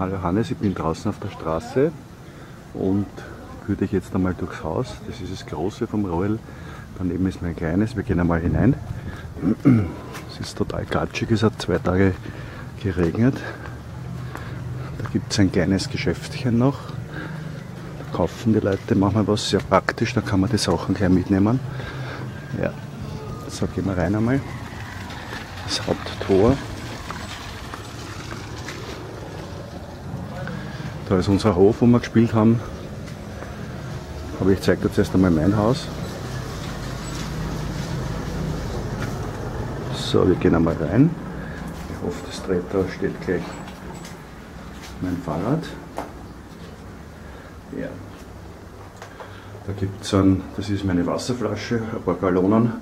Hallo Hannes, ich bin draußen auf der Straße und führe dich jetzt einmal durchs Haus. Das ist das große vom Royal. Daneben ist mein kleines. Wir gehen einmal hinein. Es ist total klatschig, es hat zwei Tage geregnet. Da gibt es ein kleines Geschäftchen noch. Da kaufen die Leute manchmal was sehr praktisch, da kann man die Sachen gleich mitnehmen. Ja, so gehen wir rein einmal. Das Haupttor. Da ist unser Hof, wo wir gespielt haben. Aber ich zeige dir zuerst einmal mein Haus. So, wir gehen einmal rein. Ich hoffe, das da steht gleich mein Fahrrad. Ja. Da gibt es das ist meine Wasserflasche, ein paar Gallonen.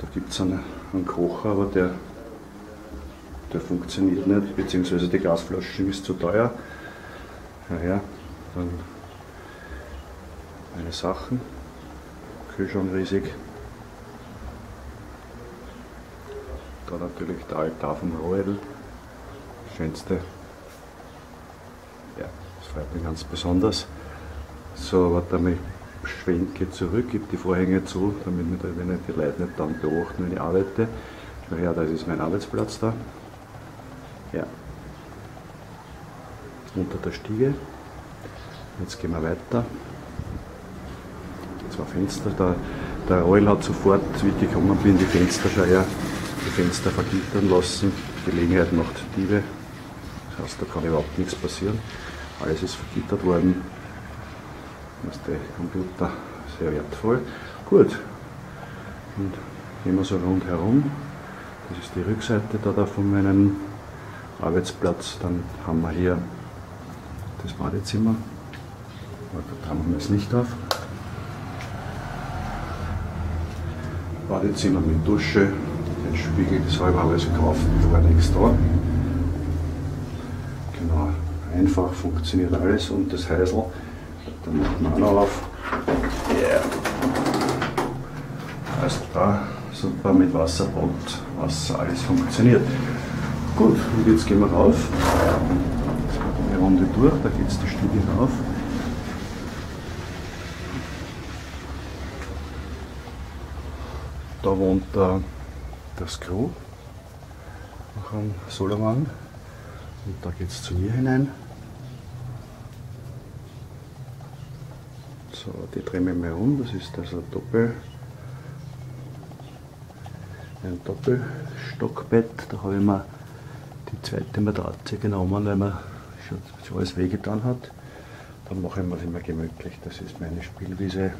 Da gibt es einen, einen Kocher, aber der, der funktioniert nicht, beziehungsweise die Gasflasche ist zu teuer. Naja, dann meine Sachen. Kühlschrank riesig. Da natürlich der Altar vom Royal. Schönste. Ja, das freut mich ganz besonders. So, mal, ich schwenke zurück, gebe die Vorhänge zu, damit mich, die Leute nicht dann beobachten, wenn ich arbeite. Ja, das ist mein Arbeitsplatz da. Ja. Unter der Stiege. Jetzt gehen wir weiter zwei Fenster. Der, der Royal hat sofort, wie ich gekommen bin, die Fensterscheier, die Fenster vergittern lassen. Gelegenheit macht Diebe. Das heißt, da kann überhaupt nichts passieren. Alles ist vergittert worden. Das ist der Computer sehr wertvoll. Gut. Und gehen wir so rundherum. Das ist die Rückseite da von meinem Arbeitsplatz. Dann haben wir hier das Badezimmer. Da haben wir das Licht auf. Badezimmer mit Dusche, den Spiegel, das habe ich alles gekauft, da war nichts da. Genau, einfach funktioniert alles und das Heisel, dann macht man auch noch auf. Yeah. Also da super mit Wasserbad, Wasser, alles funktioniert. Gut, und jetzt gehen wir rauf. Runde durch, da geht es die Stiege rauf. Da wohnt der, der Screw, nach einem Solomon. Und da geht es zu mir hinein. So, die drehen wir mal um. Das ist also ein Doppel, ein Doppelstockbett. Da habe ich mir die zweite Matratze genommen, weil man schon, alles wehgetan hat. Dann mache ich mir das immer gemütlich. Das ist meine Spielwiese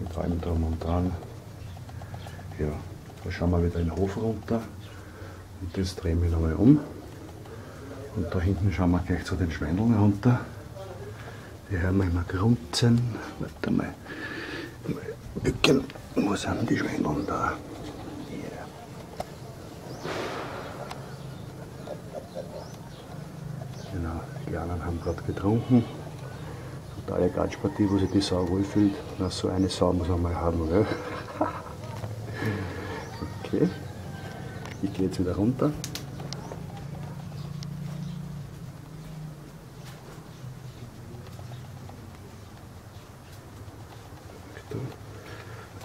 mit allem drum und dran. Ja, da schauen wir wieder in den Hof runter und das drehen wir nochmal um. Und da hinten schauen wir gleich zu den Schweindeln runter. Die hören wir immer grunzen. Warte mal. Bücken. Wo sind die Schweindeln da? Yeah. Kleinen haben gerade getrunken. Totale Gatschpartie, wo sich die Sau wohlfühlt. Na, so eine Sau muss man mal haben, gell? Okay, ich gehe jetzt wieder runter.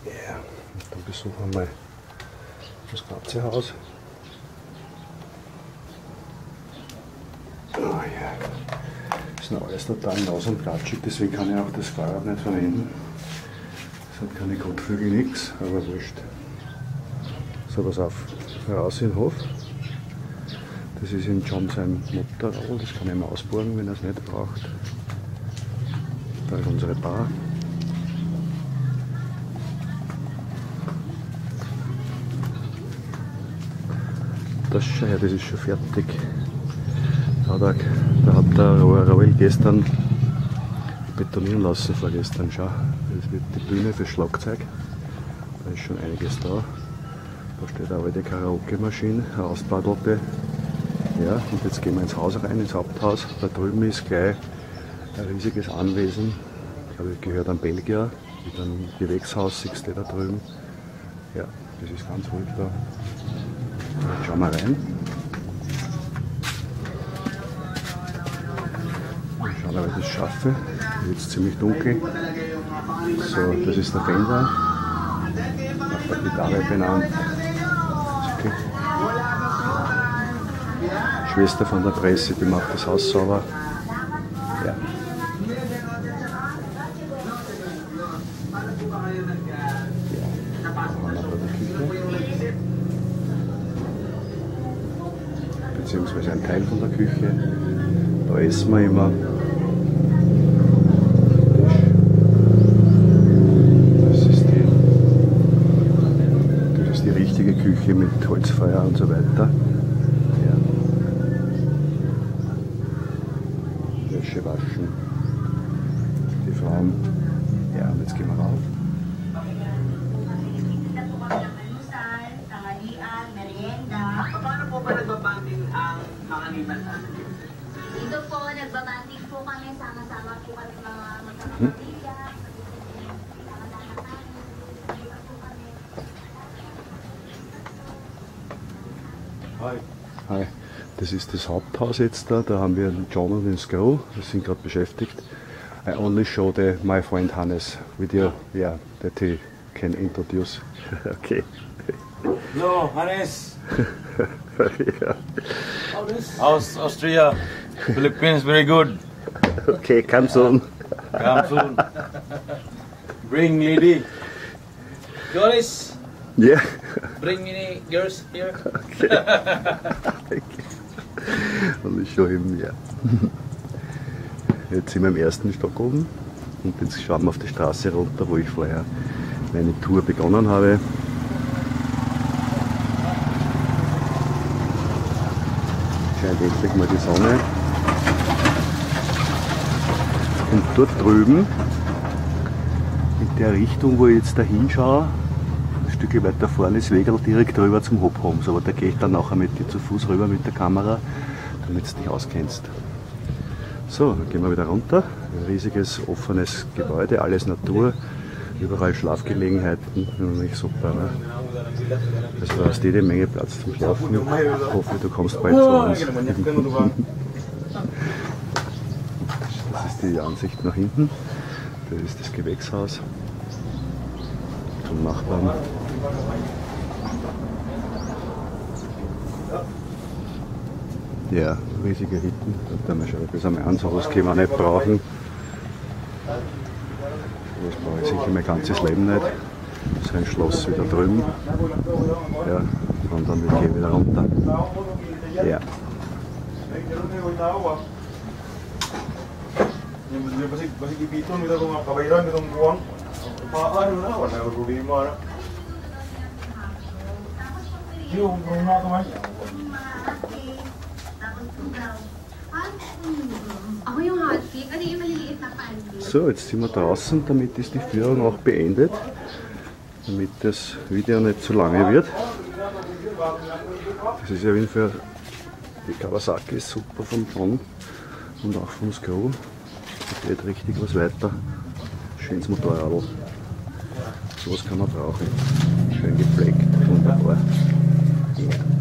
Ja, dann besuchen wir mal das ganze Haus. Oh ja, noch alles total nass und platschig, deswegen kann ich auch das Fahrrad nicht verwenden. Es hat keine Kotflügel, nichts, aber wurscht. So, pass auf, raus in den Hof. Das ist in John sein Motorrad, das kann ich mal ausborgen, wenn er es nicht braucht. Da ist unsere Bar. Das, ja, das ist schon fertig. Da da hat der Royal gestern betonieren lassen, vorgestern schon. Das wird die Bühne fürs Schlagzeug. Da ist schon einiges da. Da steht eine alte Karaoke-Maschine, eine auspaddelte. Ja, und jetzt gehen wir ins Haus rein, ins Haupthaus. Da drüben ist gleich ein riesiges Anwesen. Ich glaube, es gehört an Belgier. Mit einem Gewächshaus siehst du da drüben. Ja, das ist ganz ruhig da. Jetzt schauen wir rein. Das schaffe. Jetzt ziemlich dunkel. So, das ist der Fender. Auf der Gitarre benannt. Okay. Schwester von der Presse, die macht das Haus sauber. Ja. beziehungsweise ein Teil von der Küche. Da essen wir immer. Das ist die, das ist die richtige Küche mit Holzfeuer und so weiter. Ja. Wäsche waschen. Die Frauen. Ja, und jetzt gehen wir rauf. Paano po ba nagbabanding ang mga liban Dito po, nagbabanding po kami, sama-sama po kami mga magkakapamilya. Kami. Hi. Das ist das Haupthaus jetzt da. Da haben wir John und den Sko. Wir sind gerade beschäftigt. I only show the, my friend Hannes video. Yeah, that he can introduce. okay. Hello, Hannes. ja. Aus Austria. Philippines, very good. Okay, come soon. Come soon. Bring lady. Joris, Yeah. bring me girls here. Und ich show him, ja. Jetzt sind wir im ersten Stock oben und jetzt schauen wir auf die Straße runter, wo ich vorher meine Tour begonnen habe. Scheint endlich mal die Sonne. Und dort drüben, in der Richtung, wo ich jetzt da hinschaue, ein Stück weiter vorne ist Wegel direkt rüber zum Hophoms. Aber da gehe ich dann nachher mit dir zu Fuß rüber mit der Kamera, damit du dich auskennst. So, dann gehen wir wieder runter. Ein riesiges, offenes Gebäude, alles Natur, überall Schlafgelegenheiten. Nämlich super. Ne? Also du hast jede Menge Platz zum Schlafen. Ich hoffe, du kommst bald zu uns. Das ist die Ansicht nach hinten. Das ist das Gewächshaus zum Nachbarn. Ja, riesige Hütten. Da haben wir schon etwas am Ernst, können wir nicht brauchen. Das brauche ich sicher mein ganzes Leben nicht. So ein Schloss wieder drüben. Ja, und dann gehen wir wieder runter. Ja. Yung kasi, kasi gipiton kita kung kabayaran, itong buwang, paan na, wala na, rubi mo, ano. So, jetzt sind wir draußen, damit ist die Führung auch beendet, damit das Video nicht zu lange wird. Das ist auf jeden Fall die Kawasaki super vom Ton und auch vom Screw. Da geht richtig was weiter. Schönes Motorrad. Sowas kann man brauchen. Schön gepflegt wunderbar. Ja.